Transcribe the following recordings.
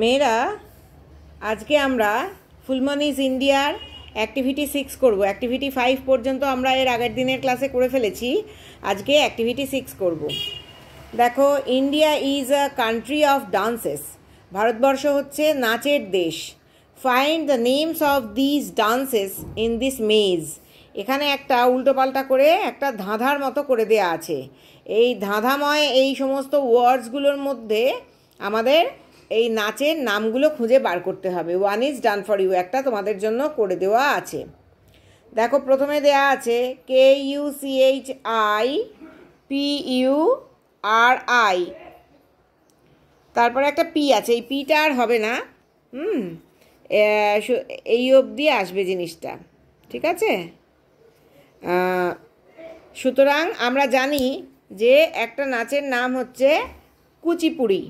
মেয়েরা, আজকে আমরা ফুলমনিজ ইন্ডিয়ার অ্যাক্টিভিটি সিক্স করব। অ্যাক্টিভিটি ফাইভ পর্যন্ত আমরা এর আগের দিনের ক্লাসে করে ফেলেছি। আজকে অ্যাক্টিভিটি সিক্স করব। দেখো India is a country of dances Bharatvarsha হচ্ছে নাচের দেশ। Find the names of this dances in this maze এখানে একটা উল্টোপাল্টা করে একটা ধাঁধার মতো করে দেয়া আছে। এই ধাঁধাময় এই সমস্ত ওয়ার্ডসগুলোর মধ্যে আমাদের এই নাচের নামগুলো খুঁজে বার করতে হবে। One is done for you একটা তোমাদের জন্য করে দেওয়া আছে। দেখো, প্রথমে দেয়া আছে K U C H I P U R I তারপরে একটা পি আছে, এই পিটা আর হবে না। হুম এই অবধি আসবে জিনিসটা, ঠিক আছে? সুতরাং আমরা জানি যে একটা নাচের নাম হচ্ছে কুচিপুড়ি।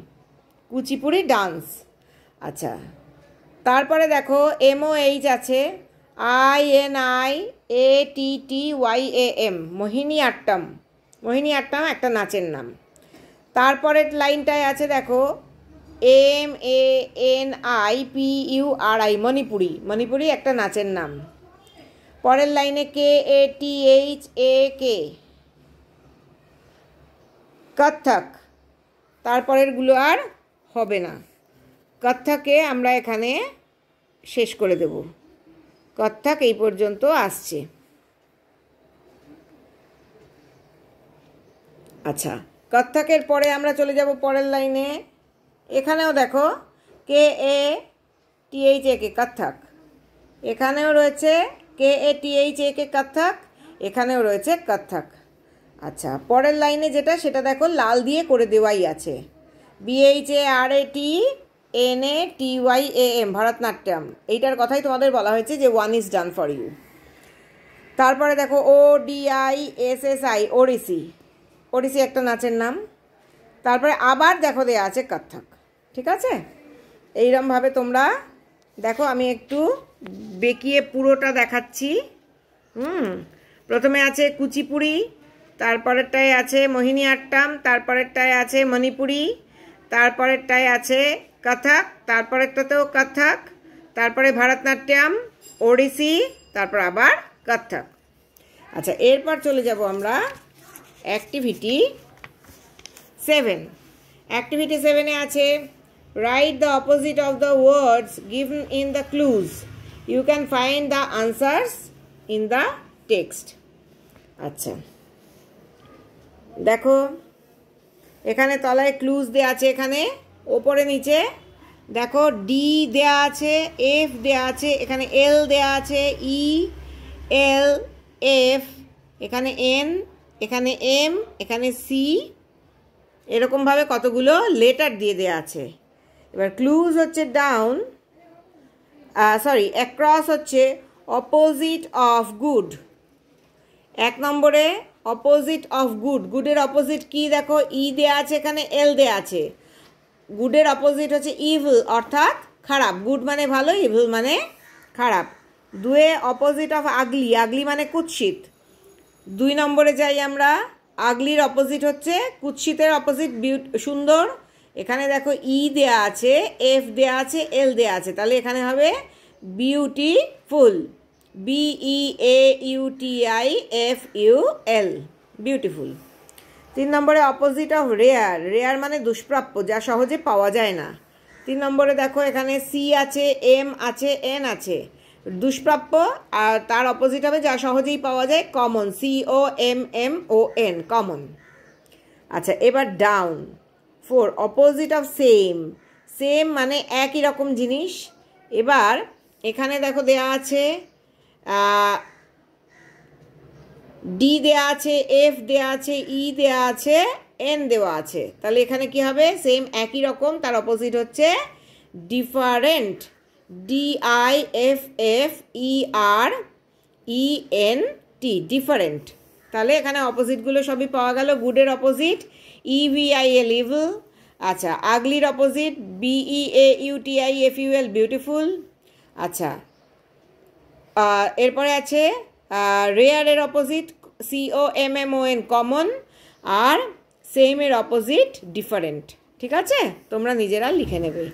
কুচিপুড়ি ডান্স। আচ্ছা তারপরে দেখো এমও এইচ আছে, I N I A T T Y A M, Mohini Attam. Mohini Attam একটা নাচের নাম। তারপরের লাইনটায় আছে দেখো, M A N I P U R I, Manipuri. Manipuri একটা নাচের নাম। পরের লাইনে কে, এ, টি, এইচ, এ, কে। কত্থক। তারপরেরগুলো আর হবে না। কত্থকে আমরা এখানে শেষ করে দেব। কত্থক এই পর্যন্ত আসছে। আচ্ছা কত্থকের পরে আমরা চলে যাব পরের লাইনে। এখানেও দেখো, কে এ টিএইচ এ কে কত্থক। এখানেও রয়েছে, কে এ টিএইচ এ কে কত্থক। এখানেও রয়েছে কত্থক। আচ্ছা পরের লাইনে যেটা, সেটা দেখো, লাল দিয়ে করে দেওয়াই আছে। B H A R A T N A T Y A M Bharatanatyam. এইটার কথাই তোমাদের বলা হয়েছে যে one is done for you তারপরে দেখো O D I S S I Odissi. Odissi একটা নাচের নাম। তারপরে আবার দেখো দেয়া আছে কত্থক, ঠিক আছে? এইরমভাবে তোমরা দেখো, আমি একটু বেঁকিয়ে পুরোটা দেখাচ্ছি। হুম, প্রথমে আছে কুচিপুড়ি, তারপরেরটায় আছে মোহিনী আট্টাম তারপরেরটায় আছে মণিপুরি তারপরেরটায় আছে কথক, তারপরেরটাতেও কথক, তারপরে ভারতনাট্যম, ওড়িশি, তারপর আবার কথক। আচ্ছা এরপর চলে যাব আমরা অ্যাক্টিভিটি সেভেন। অ্যাক্টিভিটি সেভেনে আছে write the opposite of the words given in the clues you can find the answers in the text আচ্ছা দেখো এখানে তলায় ক্লুজ দেওয়া আছে এখানে, ওপরে নিচে। দেখো ডি দেয়া আছে এফ দেয়া আছে, এখানে এল দেয়া আছে ই এল এফ এখানে এন এখানে এম এখানে সি এরকমভাবে কতগুলো লেটার দিয়ে দেওয়া আছে। এবার ক্লুজ হচ্ছে ডাউন সরি অ্যাক্রস হচ্ছে অপোজিট অফ গুড এক নম্বরে অপোজিট অফ গুড গুডের অপোজিট কি? দেখো ই দেয়া আছে এখানে এল দেয়া আছে। গুডের অপোজিট হচ্ছে ইভিল অর্থাৎ খারাপ। গুড মানে ভালো ইভিল মানে খারাপ। দুয়ে অপোজিট অফ আগলি আগলি মানে কুৎসিত। দুই নম্বরে যাই আমরা। আগলির অপোজিট হচ্ছে কুৎসিতের অপোজিট সুন্দর। এখানে দেখো ই দেয়া আছে এফ দেয়া আছে এল দেয়া আছে। তাহলে এখানে হবে beautiful B E A U T I F U L beautiful তিন নম্বরে অপোজিট অফ রেয়ার রেয়ার মানে দুষ্প্রাপ্য, যা সহজে পাওয়া যায় না। তিন নম্বরে দেখো, এখানে সি আছে এম আছে এন আছে। দুষ্প্রাপ্য, আর তার অপোজিট হবে, যা সহজেই পাওয়া যায় common C O M M O N common আচ্ছা এবার down four opposite of same same মানে একই রকম জিনিস। এবার, এখানে দেখো দেয়া আছে ডি দেয়া আছে এফ দেয়া আছে ই দেয়া আছে এন দেওয়া আছে। তাহলে এখানে কি হবে? সেম একই রকম, তার অপোজিট হচ্ছে different D I F F E R E N T different তাহলে এখানে অপোজিটগুলো সবই পাওয়া গেল গুডের opposite E V I L evil আচ্ছা আগলির opposite B E A U T I F U L beautiful আচ্ছা এরপরে আছে রেয়ারের opposite C O M M O N common আর সেমের অপোজিট ডিফারেন্ট ঠিক আছে? তোমরা নিজেরা লিখে নেবে।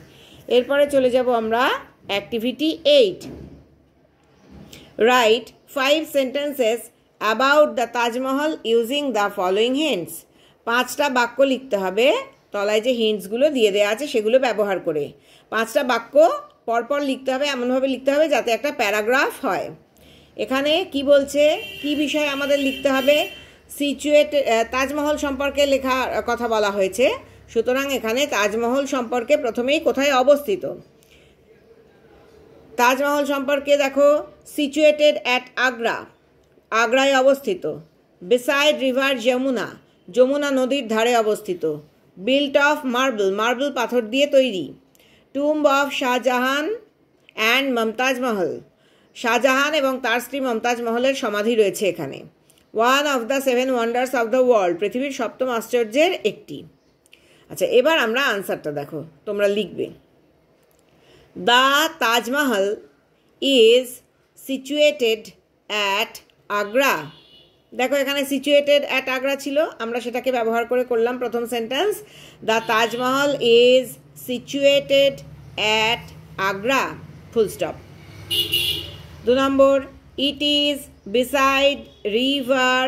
এরপরে চলে যাব আমরা activity eight write five sentences about the Taj Mahal using the following hints পাঁচটা বাক্য লিখতে হবে, তলায় যে হিন্টসগুলো দিয়ে দেওয়া আছে সেগুলো ব্যবহার করে। পাঁচটা বাক্য পরপর লিখতে হবে, এমনভাবে লিখতে হবে যাতে একটা প্যারাগ্রাফ হয়। এখানে কি বলছে? কি বিষয় আমাদের লিখতে হবে? সিচুয়েট তাজমহল সম্পর্কে লেখা কথা বলা হয়েছে। সুতরাং এখানে তাজমহল সম্পর্কে প্রথমেই কোথায় অবস্থিত? তাজমহল সম্পর্কে দেখো সিচুয়েটেড অ্যাট আগ্রা আগ্রায় অবস্থিত। Beside river Jamuna. যমুনা নদীর ধারে অবস্থিত। বিল্ট অফ মার্বেল মার্বেল পাথর দিয়ে তৈরি। Tomb of Shah Jahan and Mumtaz Mahal Shah Jahan এবং তার স্ত্রী মমতাজ মহলের সমাধি রয়েছে এখানে। One of the seven wonders of the world পৃথিবীর সপ্তম আশ্চর্যের একটি। আচ্ছা এবার আমরা আনসারটা দেখো, তোমরা লিখবে। The Taj Mahal is situated at Agra দেখো, এখানে সিচুয়েটেড অ্যাট আগ্রা ছিল। আমরা সেটাকে ব্যবহার করে করলাম প্রথম sentence the Taj Mahal is situated at Agra full stop দু নম্বর it is beside river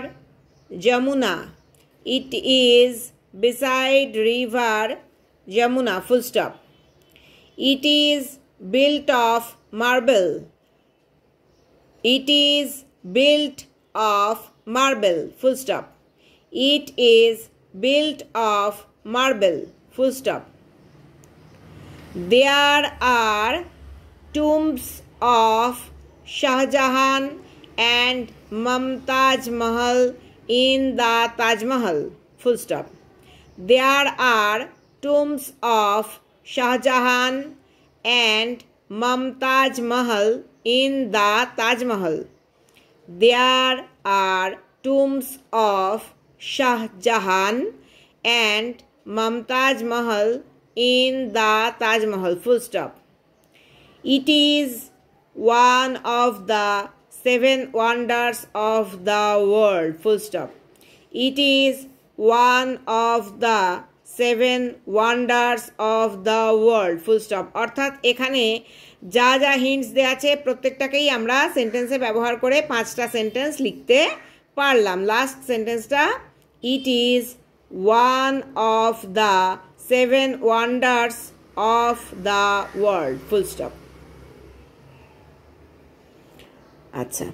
Yamuna it is beside river Yamuna full stop it is built of marble it is built of marble full stop. It is built of marble full stop. There are tombs of Shah Jahan and Mumtaz Mahal in the Taj Mahal full stop. There are tombs of Shah Jahan and Mumtaz Mahal in the Taj Mahal. There are tombs of Shah Jahan and Mumtaz Mahal in the Taj Mahal. Full stop. It is one of the seven wonders of the world. Full stop. It is one of the seven wonders of the world full stop অর্থাৎ এখানে যা যা hints দেওয়া আছে, প্রত্যেকটাকেই আমরা সেন্টেন্সে ব্যবহার করে পাঁচটা সেন্টেন্স লিখতে পারলাম। লাস্ট সেন্টেন্সটা it is one of the seven wonders of the world full stop আচ্ছা।